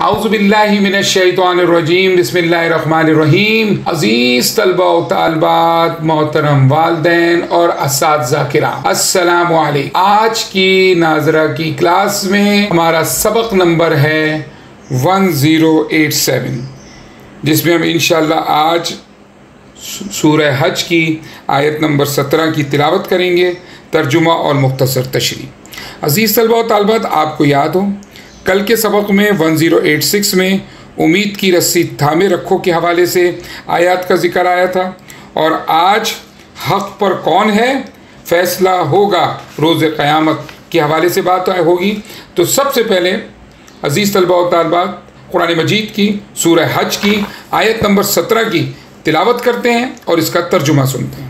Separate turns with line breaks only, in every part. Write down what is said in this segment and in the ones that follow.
आउज़बिल्लिमिनशैतवानरजीम बिस्मिल्लाहिर्रहमानिर्रहीम अज़ीज़ तलबा तलबात मोहतरम वालदेन और इस किराम आज की नाजरा की क्लास में हमारा सबक नंबर है 1087 जिसमें हम इंशाल्लाह आज सूरह हज की आयत नंबर 17 की तिलावत करेंगे तर्जुमा और मुख्तसर तशरी अज़ीज़ तलबा तलबात आपको याद हो कल के सबक में 1086 में उम्मीद की रस्सी थामे रखो के हवाले से आयात का ज़िक्र आया था। और आज हक़ पर कौन है? फ़ैसला होगा रोज़ क़यामत के हवाले से बात होगी। तो सबसे पहले अज़ीज़ तलबा और तलबात कुरान मजीद की, सूरह हज की, आयत नंबर सत्रह की तिलावत करते हैं और इसका तर्जुमा सुनते हैं।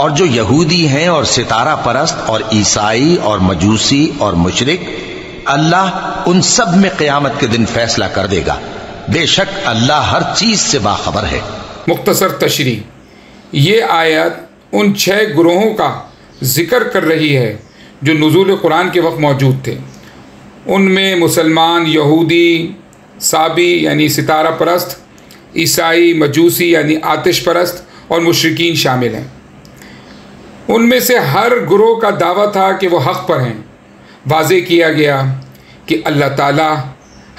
और जो यहूदी हैं और सितारा परस्त और ईसाई और मजूसी और मुशरिक, अल्लाह उन सब में क्यामत के दिन फैसला कर देगा। बेशक अल्लाह हर चीज़ से बाखबर है।
मुख्तसर तशरी ये आयत उन छह ग्रोहों का ज़िक्र कर रही है, जो नजूल कुरान के वक्त मौजूद थे। उनमें मुसलमान, यहूदी, साबी यानी सितारा परस्त, ईसाई, मजूसी यानी आतिश परस्त और मुशरकिन शामिल हैं। उनमें से हर गुरोह का दावा था कि वो हक़ पर हैं। वाजे किया गया कि अल्लाह ताला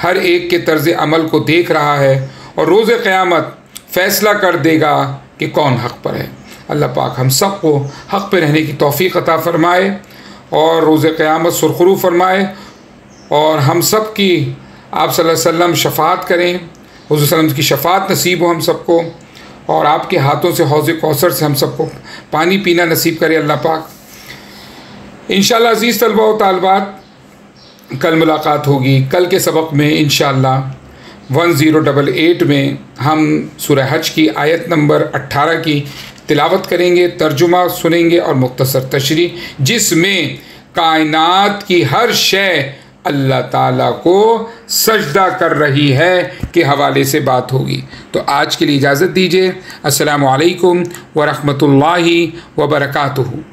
हर एक के तर्ज अमल को देख रहा है और रोज़ क़यामत फ़ैसला कर देगा कि कौन हक़ पर है। अल्लाह पाक हम सबको हक़ पर रहने की तोफ़ी अता फ़रमाए और रोज़ क़यामत सुरखरू फरमाए और हम सब की आप सल्लल्लाहु अलैहि वसल्लम शफात करें। हजूर की शफात नसीब हो हम सबको और आपके हाथों से हौज़ कौसर से हम सबको पानी पीना नसीब करे अल्लाह पाक। इन अज़ीज़ तलबा तलबात, कल मुलाकात होगी। कल के सबक में इन वन ज़ीरो डबल एट में हम सुरह हज की आयत नंबर अट्ठारह की तिलावत करेंगे, तर्जुमा सुनेंगे और मुख्तसर तशरी जिसमें कायनात की हर शय अल्लाह ताला को सजदा कर रही है के हवाले से बात होगी। तो आज के लिए इजाज़त दीजिए। अस्सलाम वालेकुम व रहमतुल्लाहि व बरकातुहू